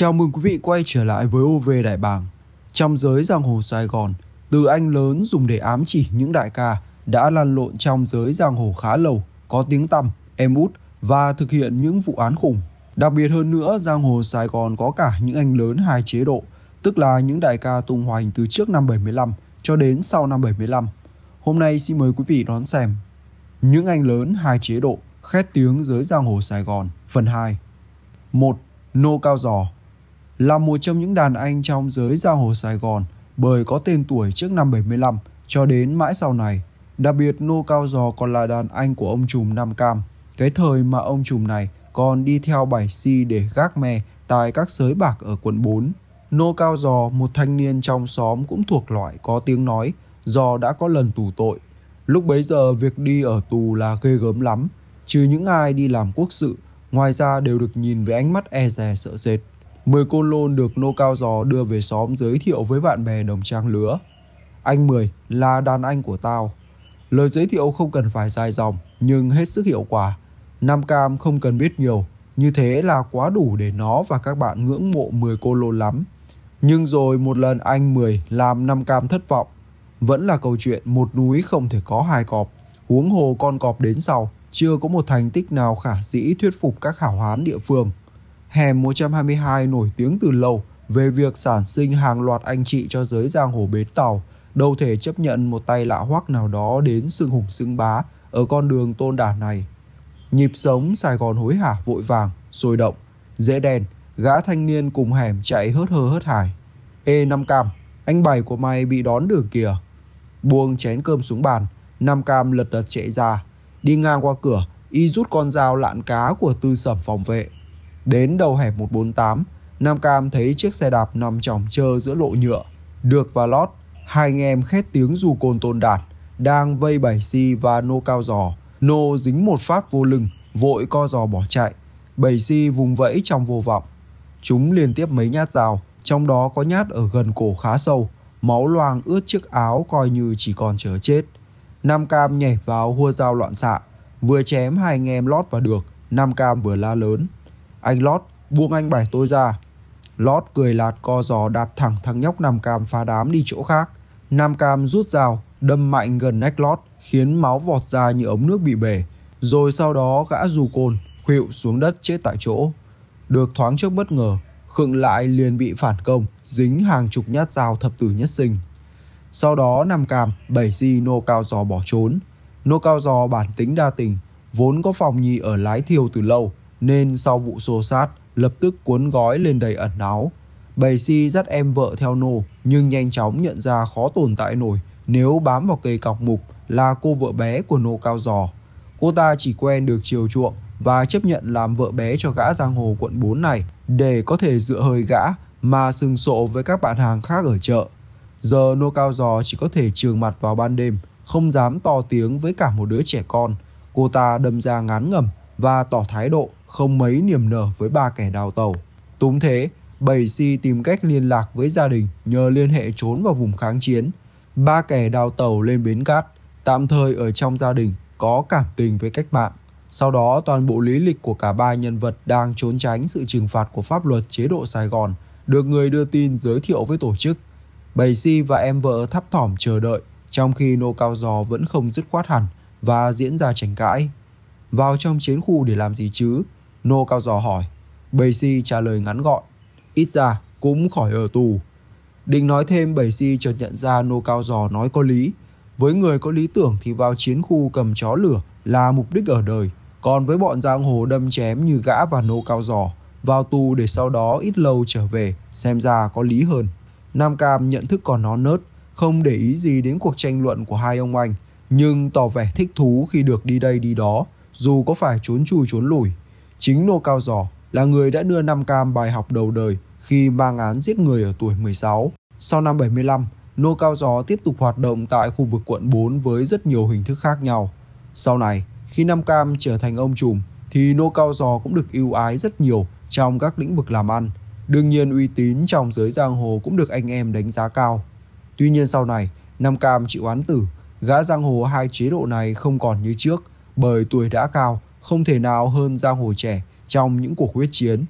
Chào mừng quý vị quay trở lại với OV Đại Bàng. Trong giới giang hồ Sài Gòn, từ anh lớn dùng để ám chỉ những đại ca đã lăn lộn trong giới giang hồ khá lâu, có tiếng tăm, em út và thực hiện những vụ án khủng. Đặc biệt hơn nữa, giang hồ Sài Gòn có cả những anh lớn hai chế độ, tức là những đại ca tung hoành từ trước năm 75 cho đến sau năm 75. Hôm nay xin mời quý vị đón xem Những anh lớn hai chế độ khét tiếng giới giang hồ Sài Gòn phần 2 1. Nô Cao Giò là một trong những đàn anh trong giới giang hồ Sài Gòn bởi có tên tuổi trước năm 75 cho đến mãi sau này. Đặc biệt Nô Cao Giò còn là đàn anh của ông trùm Nam Cam, cái thời mà ông trùm này còn đi theo bảy si để gác me tại các sới bạc ở quận 4. Nô Cao Giò, một thanh niên trong xóm cũng thuộc loại có tiếng nói, Giò đã có lần tù tội. Lúc bấy giờ việc đi ở tù là ghê gớm lắm, trừ những ai đi làm quốc sự, ngoài ra đều được nhìn với ánh mắt e dè sợ sệt. Mười côn lôn được Nô Cao Giò đưa về xóm giới thiệu với bạn bè đồng trang lứa. Anh Mười là đàn anh của tao. Lời giới thiệu không cần phải dài dòng, nhưng hết sức hiệu quả. Nam Cam không cần biết nhiều, như thế là quá đủ để nó và các bạn ngưỡng mộ 10 cô lôn lắm. Nhưng rồi một lần anh Mười làm Nam Cam thất vọng. Vẫn là câu chuyện một núi không thể có hai cọp. Huống hồ con cọp đến sau, chưa có một thành tích nào khả dĩ thuyết phục các hảo hán địa phương. Hẻm 122 nổi tiếng từ lâu về việc sản sinh hàng loạt anh chị cho giới giang hồ bến tàu, đâu thể chấp nhận một tay lạ hoắc nào đó đến xưng hùng xưng bá ở con đường tôn đả này. Nhịp sống Sài Gòn hối hả vội vàng, sôi động, dễ đèn, gã thanh niên cùng hẻm chạy hớt hơ hớt hải. Ê năm cam, anh bảy của mày bị đón đường kìa. Buông chén cơm xuống bàn, Nam Cam lật đật chạy ra. Đi ngang qua cửa, y rút con dao lạn cá của tư sẩm phòng vệ. Đến đầu hẻm 148, Nam Cam thấy chiếc xe đạp nằm chỏng trơ giữa lộ nhựa. Được và lót, hai anh em khét tiếng dù côn tôn đạt, đang vây bảy si và nô cao giò. Nô dính một phát vô lưng, vội co giò bỏ chạy. Bảy si vùng vẫy trong vô vọng. Chúng liên tiếp mấy nhát dao, trong đó có nhát ở gần cổ khá sâu, máu loang ướt chiếc áo coi như chỉ còn chờ chết. Nam Cam nhảy vào hua dao loạn xạ, vừa chém hai anh em lót vào được, Nam Cam vừa la lớn. Anh lót, buông anh bảy tôi ra. Lót cười lạt co giò đạp thẳng thằng nhóc Nam Cam phá đám đi chỗ khác. Nam Cam rút dao, đâm mạnh gần nách lót, khiến máu vọt ra như ống nước bị bể. Rồi sau đó gã dù côn, khuỵu xuống đất chết tại chỗ. Được thoáng trước bất ngờ, Khựng lại liền bị phản công, dính hàng chục nhát dao thập tử nhất sinh. Sau đó Nam Cam, bảy si nô cao giò bỏ trốn. Nô cao giò bản tính đa tình, vốn có phòng nhì ở lái thiêu từ lâu, nên sau vụ xô sát, lập tức cuốn gói lên đầy ẩn náu. Bầy si dắt em vợ theo nô, nhưng nhanh chóng nhận ra khó tồn tại nổi nếu bám vào cây cọc mục là cô vợ bé của nô cao giò. Cô ta chỉ quen được chiều chuộng và chấp nhận làm vợ bé cho gã giang hồ quận 4 này để có thể dựa hơi gã mà sừng sộ với các bạn hàng khác ở chợ. Giờ nô cao giò chỉ có thể trường mặt vào ban đêm, không dám to tiếng với cả một đứa trẻ con. Cô ta đâm ra ngán ngầm và tỏ thái độ không mấy niềm nở với ba kẻ đào tàu. Túng thế, Bảy Si tìm cách liên lạc với gia đình nhờ liên hệ trốn vào vùng kháng chiến. Ba kẻ đào tàu lên bến cát, tạm thời ở trong gia đình có cảm tình với cách mạng. Sau đó toàn bộ lý lịch của cả ba nhân vật đang trốn tránh sự trừng phạt của pháp luật chế độ Sài Gòn được người đưa tin giới thiệu với tổ chức. Bầy Si và em vợ thắp thỏm chờ đợi trong khi nô cao giò vẫn không dứt khoát hẳn và diễn ra tranh cãi. Vào trong chiến khu để làm gì chứ? Nô cao giò hỏi. Bầy Si trả lời ngắn gọn. Ít ra cũng khỏi ở tù. Định nói thêm bầy Si chợt nhận ra nô cao giò nói có lý. Với người có lý tưởng thì vào chiến khu cầm chó lửa là mục đích ở đời. Còn với bọn giang hồ đâm chém như gã và nô cao giò, vào tù để sau đó ít lâu trở về, xem ra có lý hơn. Nam Cam nhận thức còn non nớt, không để ý gì đến cuộc tranh luận của hai ông anh, nhưng tỏ vẻ thích thú khi được đi đây đi đó, dù có phải trốn chui trốn lủi. Chính nô cao giò là người đã đưa Nam Cam bài học đầu đời khi mang án giết người ở tuổi 16. Sau năm 75, Nô Cao Gió tiếp tục hoạt động tại khu vực quận 4 với rất nhiều hình thức khác nhau. Sau này, khi Nam Cam trở thành ông trùm thì Nô Cao Giò cũng được ưu ái rất nhiều trong các lĩnh vực làm ăn. Đương nhiên uy tín trong giới giang hồ cũng được anh em đánh giá cao. Tuy nhiên sau này, Nam Cam chịu án tử, gã giang hồ hai chế độ này không còn như trước bởi tuổi đã cao, không thể nào hơn giang hồ trẻ trong những cuộc huyết chiến.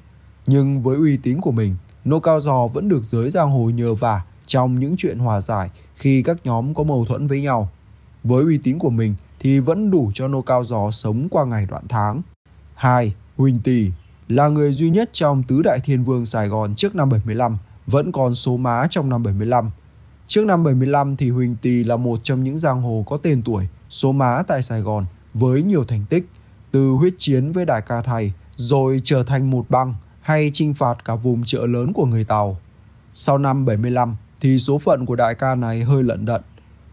Nhưng với uy tín của mình, Nô Cao Giò vẫn được giới giang hồ nhờ vả trong những chuyện hòa giải khi các nhóm có mâu thuẫn với nhau. Với uy tín của mình thì vẫn đủ cho Nô Cao Giò sống qua ngày đoạn tháng. 2. Huỳnh Tỷ là người duy nhất trong tứ đại thiên vương Sài Gòn trước năm 75, vẫn còn số má trong năm 75. Trước năm 75 thì Huỳnh Tỳ là một trong những giang hồ có tên tuổi, số má tại Sài Gòn với nhiều thành tích, từ huyết chiến với Đại ca Thầy rồi trở thành một băng hay chinh phạt cả vùng chợ lớn của người Tàu. Sau năm 75 thì số phận của đại ca này hơi lận đận.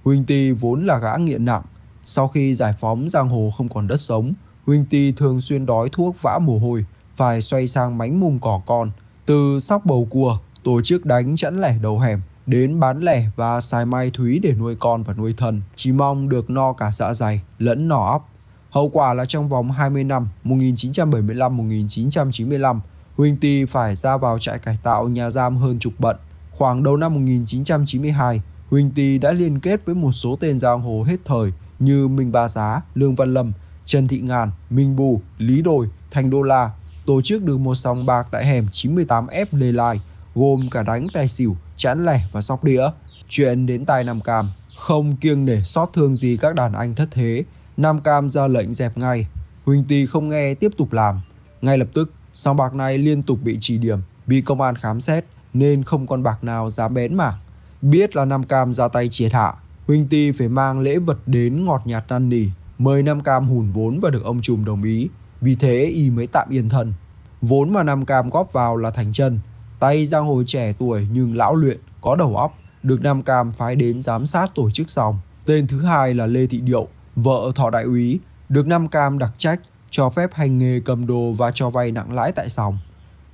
Huỳnh Ti vốn là gã nghiện nặng, sau khi giải phóng giang hồ không còn đất sống, Huỳnh Ti thường xuyên đói thuốc vã mồ hôi, phải xoay sang mánh mùng cỏ con, từ sóc bầu cua, tổ chức đánh chẵn lẻ đầu hẻm, đến bán lẻ và xài mai thúy để nuôi con và nuôi thân, chỉ mong được no cả dạ dày lẫn nỏ óc. Hậu quả là trong vòng 20 năm 1975-1995, Huỳnh Ti phải ra vào trại cải tạo nhà giam hơn chục bận. Khoảng đầu năm 1992, Huỳnh Ti đã liên kết với một số tên giang hồ hết thời như Minh Ba Giá, Lương Văn Lâm, Trần Thị Ngàn, Minh Bù, Lý Đồi, Thành Đô La tổ chức được một sòng bạc tại hẻm 98F Lê Lai, gồm cả đánh tài xỉu, chán lẻ và sóc đĩa. Chuyện đến tai Nam Cam, không kiêng để xót thương gì các đàn anh thất thế, Nam Cam ra lệnh dẹp ngay. Huỳnh Tì không nghe tiếp tục làm. Ngay lập tức, sòng bạc này liên tục bị trì điểm, bị công an khám xét nên không con bạc nào dám bén mảng. Biết là Nam Cam ra tay triệt hạ, Huỳnh Tì phải mang lễ vật đến ngọt nhạt năn nỉ, mời Nam Cam hùn vốn và được ông trùm đồng ý. Vì thế y mới tạm yên thân. Vốn mà Nam Cam góp vào là thành chân, tay giang hồ trẻ tuổi nhưng lão luyện, có đầu óc, được Nam Cam phái đến giám sát tổ chức sòng. Tên thứ hai là Lê Thị Điệu, vợ Thọ Đại úy, được Nam Cam đặc trách cho phép hành nghề cầm đồ và cho vay nặng lãi tại sòng.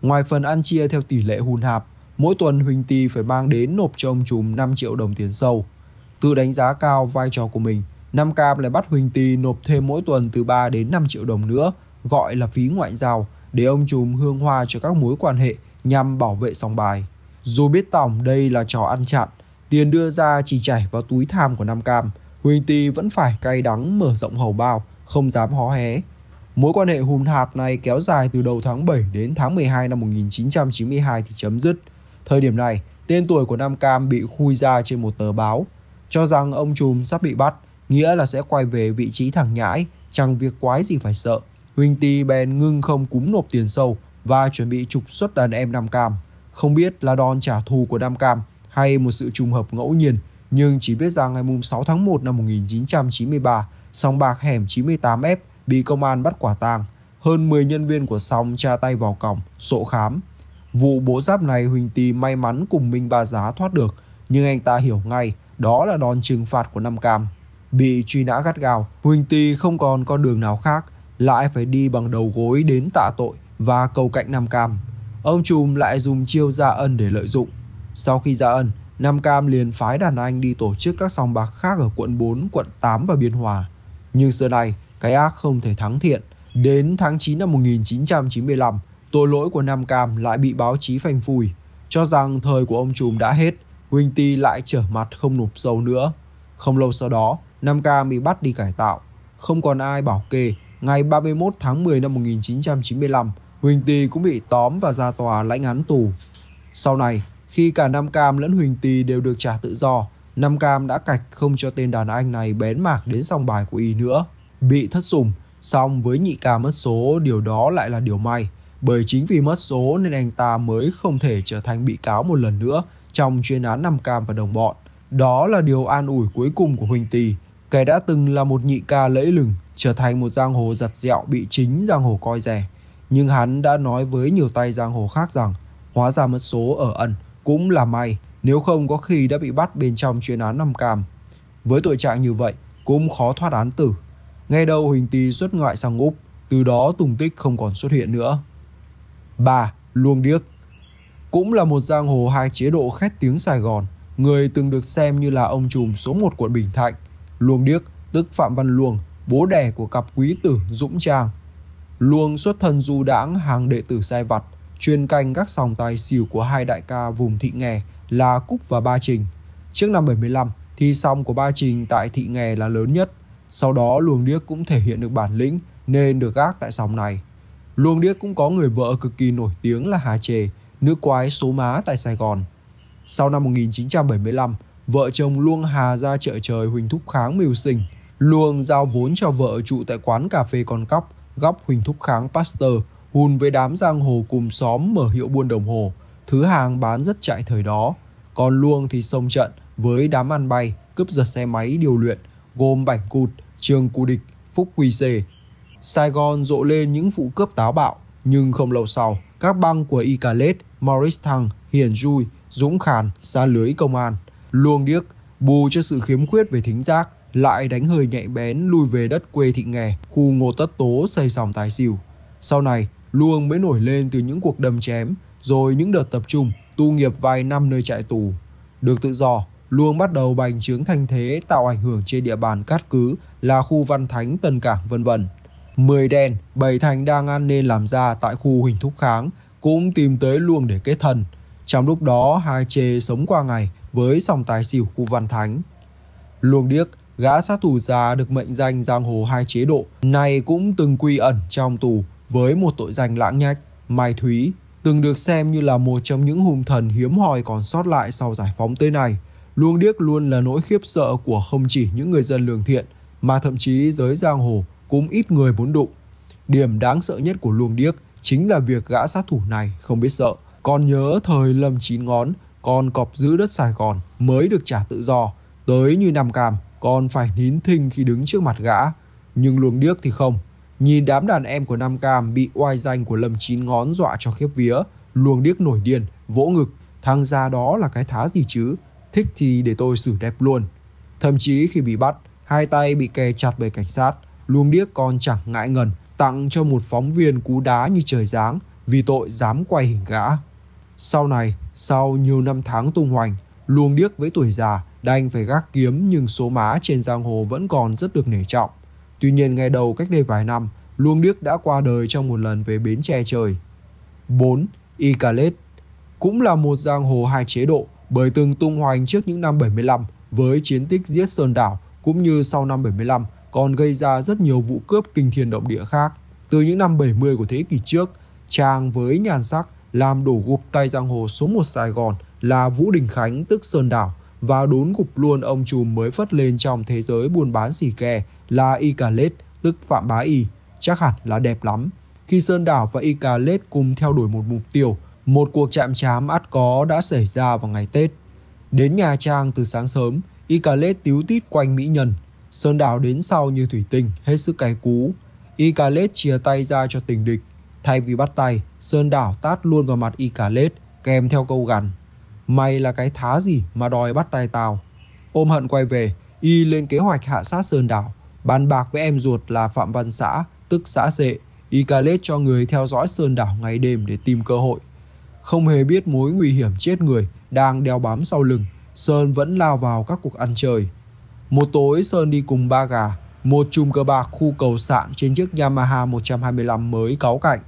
Ngoài phần ăn chia theo tỷ lệ hùn hạp, mỗi tuần Huỳnh Ti phải mang đến nộp cho ông trùm 5 triệu đồng tiền sâu. Tự đánh giá cao vai trò của mình, Nam Cam lại bắt Huỳnh Ti nộp thêm mỗi tuần từ 3 đến 5 triệu đồng nữa, gọi là phí ngoại giao, để ông trùm hương hoa cho các mối quan hệ nhằm bảo vệ sòng bài. Dù biết tổng đây là trò ăn chặn, tiền đưa ra chỉ chảy vào túi tham của Nam Cam, Huỳnh Tì vẫn phải cay đắng mở rộng hầu bao, không dám hó hé. Mối quan hệ hùn hạt này kéo dài từ đầu tháng 7 đến tháng 12 năm 1992 thì chấm dứt. Thời điểm này, tên tuổi của Nam Cam bị khui ra trên một tờ báo, cho rằng ông trùm sắp bị bắt, nghĩa là sẽ quay về vị trí thẳng nhãi, chẳng việc quái gì phải sợ. Huỳnh Tì bèn ngưng không cúm nộp tiền sâu và chuẩn bị trục xuất đàn em Nam Cam. Không biết là đòn trả thù của Nam Cam hay một sự trùng hợp ngẫu nhiên, nhưng chỉ biết rằng ngày 6 tháng 1 năm 1993, sòng bạc hẻm 98F bị công an bắt quả tang. Hơn 10 nhân viên của sòng tra tay vào còng, sổ khám. Vụ bố giáp này Huỳnh Tì may mắn cùng Minh Ba Giá thoát được, nhưng anh ta hiểu ngay đó là đòn trừng phạt của Nam Cam. Bị truy nã gắt gao, Huỳnh Tì không còn con đường nào khác, lại phải đi bằng đầu gối đến tạ tội và cầu cạnh Nam Cam. Ông Trùm lại dùng chiêu gia ân để lợi dụng. Sau khi gia ân, Nam Cam liền phái đàn anh đi tổ chức các sòng bạc khác ở quận 4, quận 8 và Biên Hòa. Nhưng xưa này, cái ác không thể thắng thiện. Đến tháng 9 năm 1995, tội lỗi của Nam Cam lại bị báo chí phanh phui, cho rằng thời của ông Trùm đã hết, Huỳnh Ti lại trở mặt không nộp sâu nữa. Không lâu sau đó, Nam Cam bị bắt đi cải tạo. Không còn ai bảo kê, ngày 31 tháng 10 năm 1995, Huỳnh Ti cũng bị tóm và ra tòa lãnh án tù. Sau này, khi cả Nam Cam lẫn Huỳnh Tì đều được trả tự do, Nam Cam đã cạch không cho tên đàn anh này bén mạc đến sòng bài của y nữa. Bị thất sủng, song với nhị ca mất số điều đó lại là điều may. Bởi chính vì mất số nên anh ta mới không thể trở thành bị cáo một lần nữa trong chuyên án Nam Cam và đồng bọn. Đó là điều an ủi cuối cùng của Huỳnh Tì, kẻ đã từng là một nhị ca lẫy lừng, trở thành một giang hồ giặt dẹo bị chính giang hồ coi rẻ. Nhưng hắn đã nói với nhiều tay giang hồ khác rằng hóa ra mất số ở ẩn cũng là may nếu không có khi đã bị bắt bên trong chuyên án Nam Cam. Với tội trạng như vậy cũng khó thoát án tử. Ngay đầu Huỳnh Tì xuất ngoại sang Úc, từ đó Tùng Tích không còn xuất hiện nữa. 3. Luông Điếc Cũng là một giang hồ hai chế độ khét tiếng Sài Gòn, người từng được xem như là ông trùm số 1 quận Bình Thạnh. Luông Điếc, tức Phạm Văn Luông, bố đẻ của cặp quý tử Dũng Trang. Luông xuất thân du đãng hàng đệ tử sai vặt, chuyên canh các sòng tài xỉu của hai đại ca vùng thị nghè là Cúc và Ba Trình. Trước năm 75 thì sòng của Ba Trình tại thị nghè là lớn nhất. Sau đó luồng điếc cũng thể hiện được bản lĩnh nên được gác tại sòng này. Luông Điếc cũng có người vợ cực kỳ nổi tiếng là Hà Trề, nữ quái số má tại Sài Gòn. Sau năm 1975, vợ chồng Luông Hà ra chợ trời Huỳnh Thúc Kháng mưu sinh. Luông giao vốn cho vợ trụ tại quán cà phê con cóc, góc Huỳnh Thúc Kháng Pasteur, hùn với đám giang hồ cùng xóm mở hiệu buôn đồng hồ. Thứ hàng bán rất chạy thời đó. Còn Luông thì sông trận với đám ăn bay, cướp giật xe máy điều luyện, gồm Bảnh Cụt, Trường Cù Địch, Phúc Quy Xê. Sài Gòn rộ lên những vụ cướp táo bạo, nhưng không lâu sau, các băng của Icarus, Maurice Thăng, Hiền Dui, Dũng Khàn xa lưới công an. Luông điếc, bù cho sự khiếm khuyết về thính giác, lại đánh hơi nhạy bén lui về đất quê thị nghè, khu ngô tất tố xây dòng tài xỉu. Sau này, Luông mới nổi lên từ những cuộc đâm chém, rồi những đợt tập trung, tu nghiệp vài năm nơi trại tù. Được tự do, Luông bắt đầu bành trướng thanh thế tạo ảnh hưởng trên địa bàn cát cứ là khu văn thánh Tân Cảng vân vân. Mười đen, bảy thành đang ăn nên làm ra tại khu Huỳnh Thúc Kháng cũng tìm tới Luông để kết thân. Trong lúc đó, hai chê sống qua ngày với sòng tài xỉu khu văn thánh. Luông điếc, gã sát thủ già được mệnh danh giang hồ hai chế độ, này cũng từng quy ẩn trong tù với một tội danh lãng nhách, Mai Thúy, từng được xem như là một trong những hung thần hiếm hoi còn sót lại sau giải phóng tới này. Luông điếc luôn là nỗi khiếp sợ của không chỉ những người dân lương thiện, mà thậm chí giới giang hồ cũng ít người muốn đụng. Điểm đáng sợ nhất của luông điếc chính là việc gã sát thủ này không biết sợ. Còn nhớ thời lâm chín ngón, con cọp giữ đất Sài Gòn mới được trả tự do. Tới như Nam Cam, còn phải nín thinh khi đứng trước mặt gã. Nhưng luông điếc thì không. Nhìn đám đàn em của Nam Cam bị oai danh của Lâm Chín Ngón dọa cho khiếp vía, luồng điếc nổi điên, vỗ ngực. Thằng ra đó là cái thá gì chứ? Thích thì để tôi xử đẹp luôn. Thậm chí khi bị bắt, hai tay bị kè chặt bởi cảnh sát, luồng điếc còn chẳng ngại ngần tặng cho một phóng viên cú đá như trời giáng vì tội dám quay hình gã. Sau này, sau nhiều năm tháng tung hoành, luồng điếc với tuổi già đành phải gác kiếm nhưng số má trên giang hồ vẫn còn rất được nể trọng. Tuy nhiên ngày đầu cách đây vài năm, luông điếc đã qua đời trong một lần về bến tre trời. 4. Icalet cũng là một giang hồ hai chế độ bởi từng tung hoành trước những năm 75 với chiến tích giết Sơn Đảo cũng như sau năm 75 còn gây ra rất nhiều vụ cướp kinh thiên động địa khác. Từ những năm 70 của thế kỷ trước, Trang với nhàn sắc làm đổ gục tay giang hồ số 1 Sài Gòn là Vũ Đình Khánh tức Sơn Đảo và đốn gục luôn ông trùm mới phất lên trong thế giới buôn bán xỉ kè là Icalet tức Phạm Bá Y, chắc hẳn là đẹp lắm. Khi Sơn Đảo và Icalet cùng theo đuổi một mục tiêu, một cuộc chạm trám ắt có đã xảy ra vào ngày Tết. Đến nhà Trang từ sáng sớm, Icalet tiếu tít quanh mỹ nhân. Sơn Đảo đến sau như thủy tinh, hết sức cay cú. Icalet chia tay ra cho tình địch. Thay vì bắt tay, Sơn Đảo tát luôn vào mặt Icalet, kèm theo câu gằn. Mày là cái thá gì mà đòi bắt tay tao? Ôm hận quay về, Y lên kế hoạch hạ sát Sơn Đảo. Bàn bạc với em ruột là Phạm Văn Xã, tức xã Sệ. Icalet cho người theo dõi Sơn Đảo ngày đêm để tìm cơ hội. Không hề biết mối nguy hiểm chết người đang đeo bám sau lưng, Sơn vẫn lao vào các cuộc ăn chơi. Một tối Sơn đi cùng ba gà, một chùm cờ bạc khu cầu sạn trên chiếc Yamaha 125 mới cáu cạnh.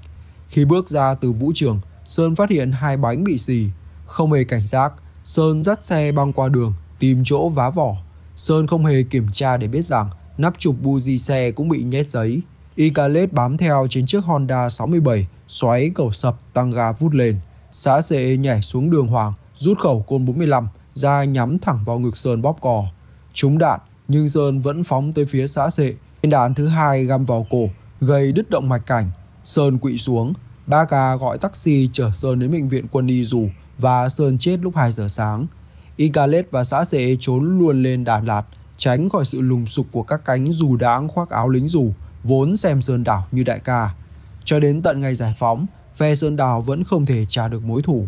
Khi bước ra từ vũ trường, Sơn phát hiện hai bánh bị xì. Không hề cảnh giác, Sơn dắt xe băng qua đường, tìm chỗ vá vỏ. Sơn không hề kiểm tra để biết rằng nắp chụp buji xe cũng bị nhét giấy. Icalet bám theo trên chiếc Honda 67, xoáy cầu sập tăng ga vút lên. Xã CE nhảy xuống đường Hoàng, rút khẩu côn 45 ra nhắm thẳng vào ngực Sơn bóp cò. Trúng đạn, nhưng Sơn vẫn phóng tới phía xã CE. Viên đạn thứ hai găm vào cổ, gây đứt động mạch cảnh. Sơn quỵ xuống. Ba ca gọi taxi chở Sơn đến bệnh viện quân y dù và Sơn chết lúc 2 giờ sáng. Icalet và xã CE trốn luôn lên Đà Lạt, tránh khỏi sự lùng sục của các cánh dù đáng khoác áo lính dù, vốn xem Sơn Đảo như đại ca. Cho đến tận ngày giải phóng, phe Sơn Đảo vẫn không thể trả được mối thủ.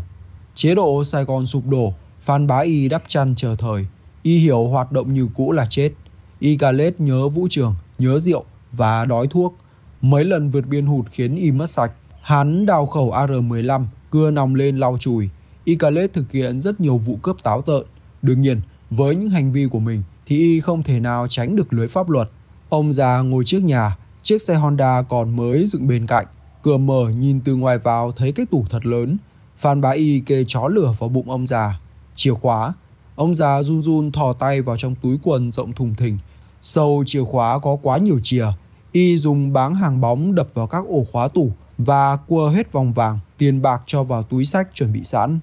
Chế độ Sài Gòn sụp đổ, Phan Bá Y đắp chăn chờ thời. Y hiểu hoạt động như cũ là chết. Y cà lết nhớ vũ trường, nhớ rượu và đói thuốc. Mấy lần vượt biên hụt khiến Y mất sạch. Hắn đào khẩu AR-15, cưa nòng lên lau chùi. Y cà lết thực hiện rất nhiều vụ cướp táo tợn. Đương nhiên, với những hành vi của mình thì Y không thể nào tránh được lưới pháp luật. Ông già ngồi trước nhà, chiếc xe Honda còn mới dựng bên cạnh. Cửa mở nhìn từ ngoài vào thấy cái tủ thật lớn. Phan Bá Y kê chó lửa vào bụng ông già. Chìa khóa. Ông già run run thò tay vào trong túi quần rộng thùng thình. Sâu chìa khóa có quá nhiều chìa. Y dùng báng hàng bóng đập vào các ổ khóa tủ và cua hết vòng vàng, tiền bạc cho vào túi sách chuẩn bị sẵn.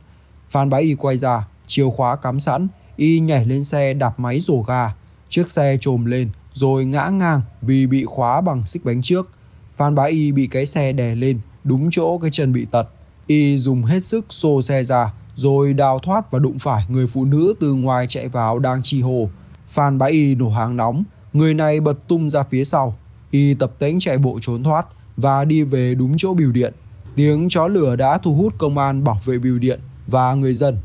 Phan Bá Y quay ra, chìa khóa cắm sẵn, Y nhảy lên xe đạp máy rổ ga. Chiếc xe trồm lên rồi ngã ngang vì bị khóa bằng xích bánh trước. Phan Bá Y bị cái xe đè lên, đúng chỗ cái chân bị tật. Y dùng hết sức xô xe ra, rồi đào thoát và đụng phải người phụ nữ từ ngoài chạy vào đang chi hồ. Phan Bá Y nổ hàng nóng, người này bật tung ra phía sau. Y tập tễnh chạy bộ trốn thoát và đi về đúng chỗ biểu điện. Tiếng chó lửa đã thu hút công an bảo vệ biểu điện và người dân.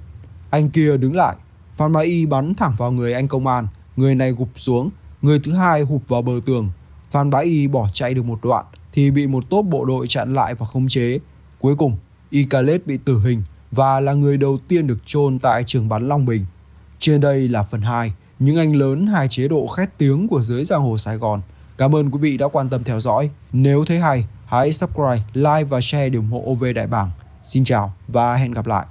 Anh kia đứng lại, Phan Bá Y bắn thẳng vào người anh công an, người này gục xuống, người thứ hai hụp vào bờ tường. Phan Bá Y bỏ chạy được một đoạn thì bị một tốp bộ đội chặn lại và khống chế. Cuối cùng, Y Khaled bị tử hình và là người đầu tiên được chôn tại trường bắn Long Bình. Trên đây là phần 2, những anh lớn hai chế độ khét tiếng của giới giang hồ Sài Gòn. Cảm ơn quý vị đã quan tâm theo dõi. Nếu thấy hay, hãy subscribe, like và share để ủng hộ OV Đại Bảng. Xin chào và hẹn gặp lại.